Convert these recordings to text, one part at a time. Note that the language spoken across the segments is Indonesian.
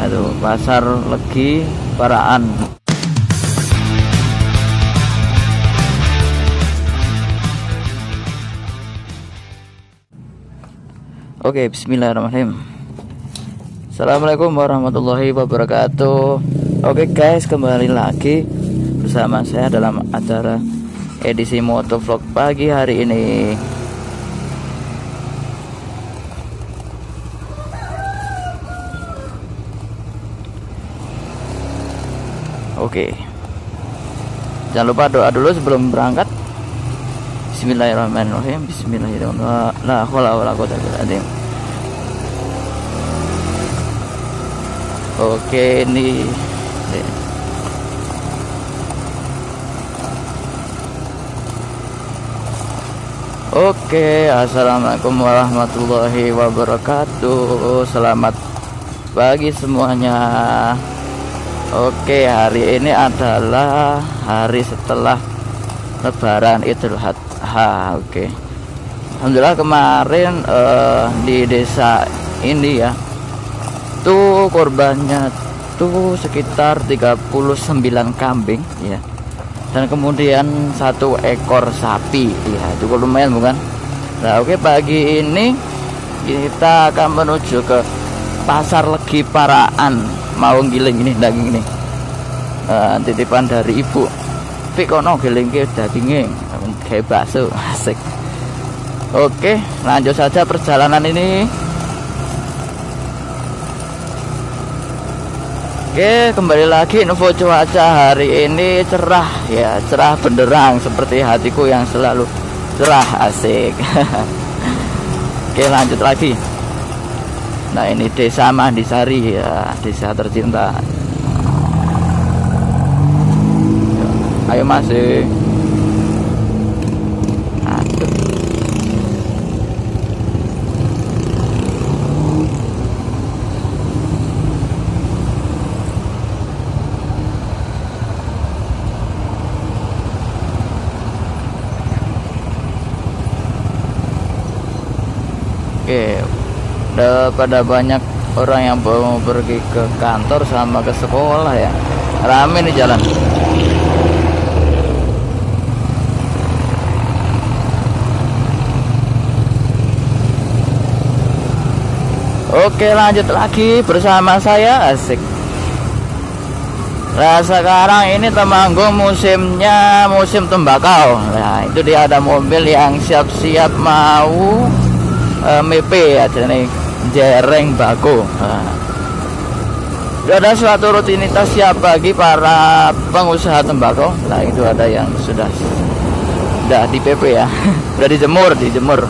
aduh pasar legi paraan Oke, bismillahirrahmanirrahim. Assalamualaikum warahmatullahi wabarakatuh. Oke guys, kembali lagi bersama saya dalam acara edisi motovlog pagi hari ini. Oke. Jangan lupa doa dulu sebelum berangkat. Bismillahirrahmanirrahim. Bismillahirrahmanirrahim. Oke, ini Oke, assalamualaikum warahmatullahi wabarakatuh. Selamat pagi semuanya. Oke, hari ini adalah hari setelah Lebaran Idul Adha. Oke, Alhamdulillah kemarin uh, di desa ini ya, tuh korbannya tuh sekitar 39 kambing ya. Dan kemudian satu ekor sapi ya itu lumayan bukan? Nah oke pagi ini kita akan menuju ke pasar legi paraan mau giling ini daging ini. Uh, titipan dari ibu. Tapi kono giling ke dagingnya? Kayak bakso asik. Oke lanjut saja perjalanan ini. Oke kembali lagi info cuaca hari ini cerah. Ya cerah benderang seperti hatiku yang selalu cerah asik. Oke lanjut lagi Nah ini desa Mandisari ya desa tercinta. Ayo masih Oke, udah pada banyak orang yang mau pergi ke kantor sama ke sekolah ya. Rame nih jalan. Oke lanjut lagi bersama saya asik Nah sekarang ini Temanggung musimnya musim tembakau Nah itu dia ada mobil yang siap-siap mau uh, mepe aja nih jereng bako. Nah. ada suatu rutinitas siap bagi para pengusaha tembakau. Nah itu ada yang sudah sudah di PP ya. Sudah dijemur dijemur.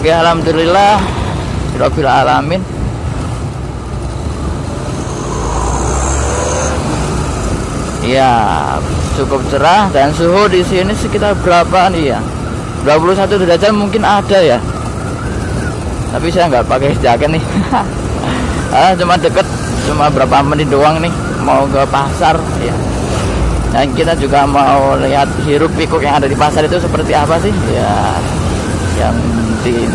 Oke alhamdulillah. Rabbil alamin. Ya, cukup cerah dan suhu di sini sekitar berapa nih ya? 21 derajat mungkin ada ya tapi saya nggak pakai jaket nih. Ah, cuma deket cuma berapa menit doang nih mau ke pasar ya dan kita juga mau lihat hirup pikuk yang ada di pasar itu seperti apa sih? Ya yang di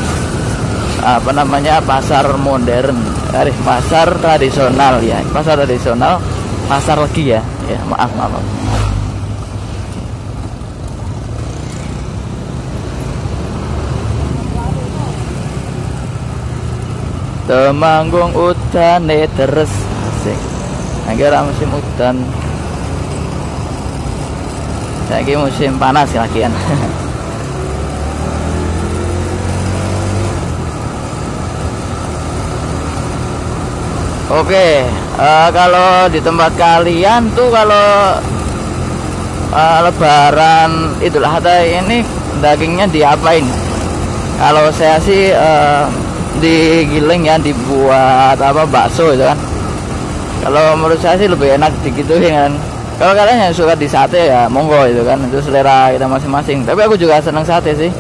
apa namanya pasar modern. Dari pasar tradisional ya. Pasar tradisional pasar lagi ya. Ya maaf maaf, Temanggung udan terus asik. Akhirnya musim udan. Lagi musim panas lagian. Oke, uh, kalau di tempat kalian tuh kalau uh, Lebaran Idul Adha ini dagingnya diapain? Kalau saya sih uh, digiling ya dibuat apa bakso itu kan. Kalau menurut saya sih lebih enak digituin kan. Kalau kalian yang suka di sate ya monggo itu kan itu selera kita masing-masing. Tapi aku juga senang sate sih.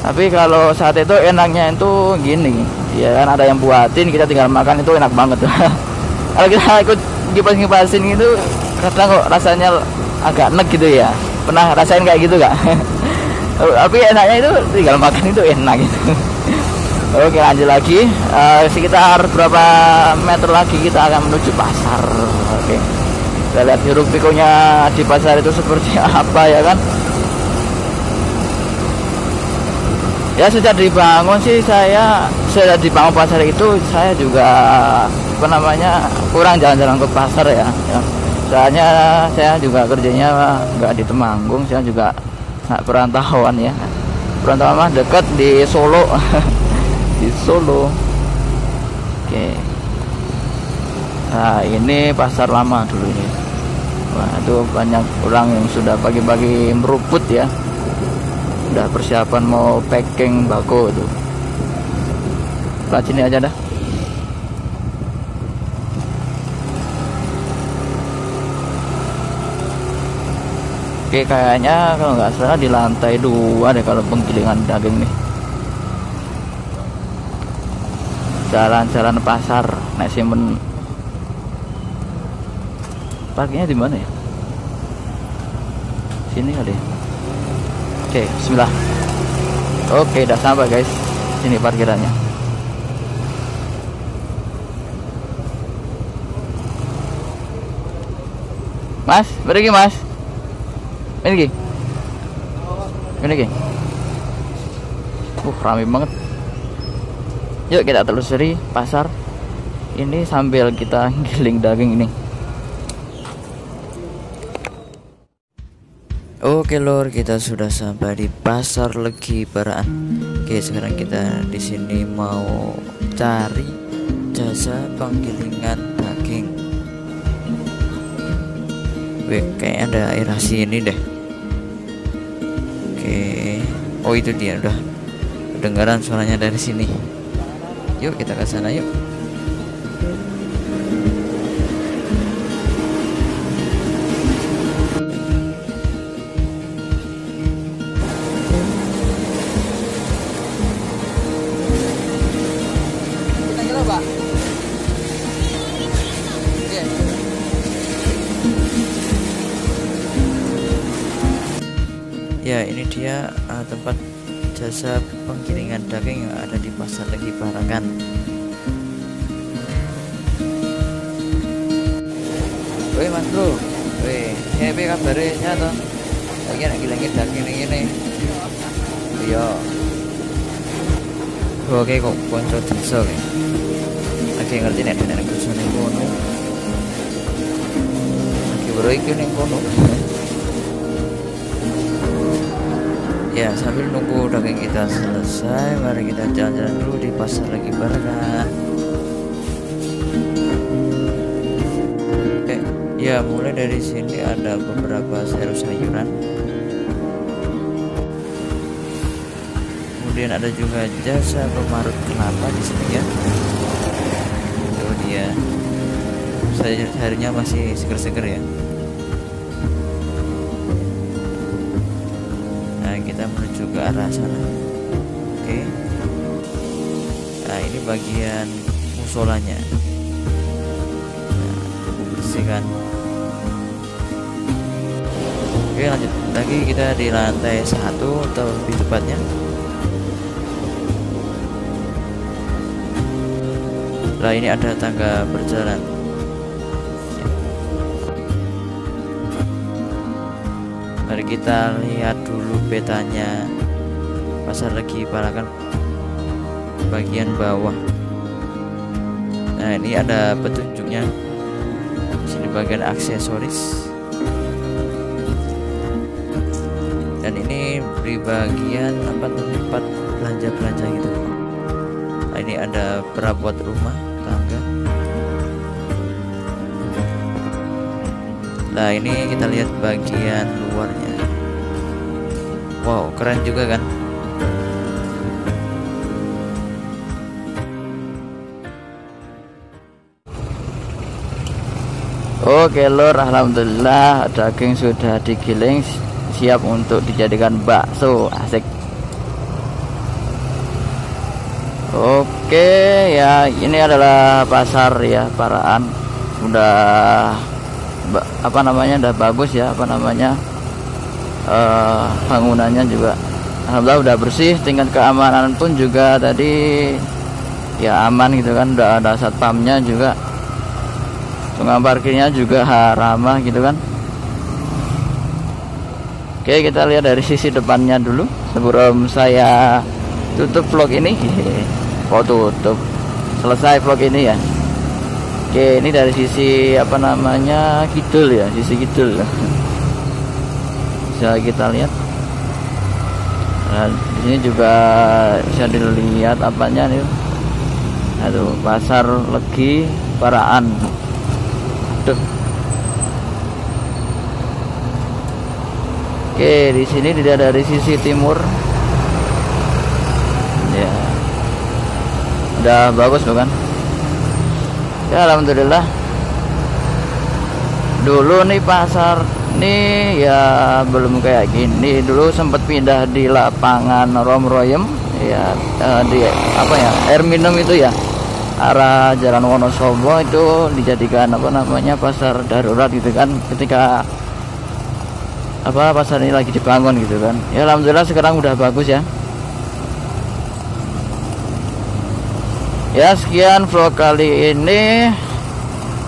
Tapi kalau sate itu enaknya itu gini ya kan ada yang buatin kita tinggal makan itu enak banget. Kalau kita ikut kipas-kipasin gitu kadang kok rasanya agak enak gitu ya. Pernah rasain kayak gitu gak tapi enaknya itu tinggal makan itu enak gitu Oke lanjut lagi uh, sekitar berapa meter lagi kita akan menuju pasar. Oke kita lihat hiruk pikunya di pasar itu seperti apa ya kan. Ya sejak dibangun sih saya sejak dibangun pasar itu saya juga apa namanya kurang jalan-jalan ke pasar ya. ya. Soalnya saya juga kerjanya nggak di Temanggung, saya juga nggak perantauan ya. Perantauan mah dekat di Solo. di Solo. Oke. Nah ini pasar lama dulu ini. Wah itu banyak orang yang sudah pagi-pagi meruput ya. Udah persiapan mau packing bako itu. Pak sini aja dah. Oke kayaknya kalau nggak salah di lantai dua deh kalau penggilingan daging nih jalan-jalan pasar naik simpen parkirnya di mana ya? Sini kali. Oke bismillah. Oke udah sampai guys. Sini parkirannya. Mas pergi mas. Ini ini uh rame banget yuk kita telusuri pasar ini sambil kita giling daging ini Oke lor, kita sudah sampai di pasar Legi Baraan. Oke, sekarang kita di sini mau cari jasa penggilingan daging. Wih, kayaknya ada aerasi ini deh. Oke, oh itu dia udah kedengaran suaranya dari sini. Yuk kita ke sana yuk. Ya ini dia uh, tempat jasa penggilingan daging yang ada di pasar Legi Parakan. Woi mas bro, woi, happy kabarnya toh? Lagi nak gilingin daging ini ini. Iya. Oke kok konco desa kayak. Lagi ngerti nek nek kerja ning kono. Lagi bro iki ning kono. Ya sambil nunggu daging kita selesai Mari kita jalan-jalan dulu di pasar lagi barengan Oke, ya mulai dari sini ada beberapa sayur-sayuran Kemudian ada juga jasa pemarut kelapa di sini ya. Itu dia. Sayurnya masih seger-seger ya menuju ke arah sana. Oke? Nah ini bagian musolanya. Nah, bersihkan. Oke lanjut lagi. Kita di lantai satu atau lebih tepatnya. Nah ini ada tangga berjalan Mari kita lihat dulu petanya pasar lagi parakan bagian bawah. Nah ini ada petunjuknya. Sini bagian aksesoris. Dan ini di bagian apa tempat belanja belanja gitu. Nah, ini ada perabot rumah nah ini kita lihat bagian luarnya. Wow keren juga kan? Oke lor Alhamdulillah daging sudah digiling siap untuk dijadikan bakso asik. Oke ya ini adalah pasar ya paraan. Udah apa namanya udah bagus ya apa namanya uh, bangunannya juga. Alhamdulillah udah bersih tingkat keamanan pun juga tadi ya aman gitu kan udah ada satpamnya juga. Tukang parkirnya juga ramah gitu kan. Oke kita lihat dari sisi depannya dulu. Sebelum saya tutup vlog ini oh tutup. Selesai vlog ini ya oke ini dari sisi apa namanya kidul ya sisi kidul bisa kita lihat nah, di sini juga bisa dilihat apanya nih aduh pasar legi paraan. Oke, di sini tidak dari sisi timur. Ya. Udah bagus bukan? Ya alhamdulillah. Dulu nih pasar nih ya belum kayak gini. Dulu sempat pindah di lapangan Rom Royem ya eh, di apa ya? Air minum itu ya arah Jalan Wonosobo itu dijadikan apa namanya pasar darurat gitu kan ketika apa pasar ini lagi dibangun gitu kan ya alhamdulillah sekarang udah bagus ya ya sekian vlog kali ini.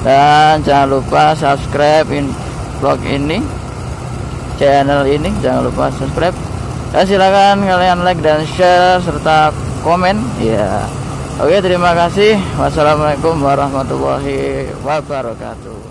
Dan jangan lupa subscribe in vlog ini channel ini. Jangan lupa subscribe. Dan silakan kalian like dan share serta komen. Ya. Oke terima kasih. Wassalamualaikum warahmatullahi wabarakatuh